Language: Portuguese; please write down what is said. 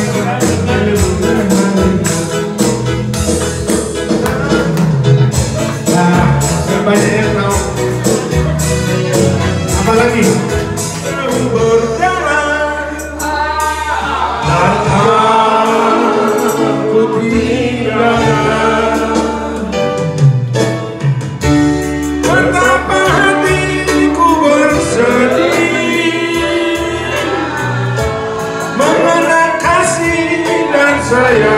Deus. Saya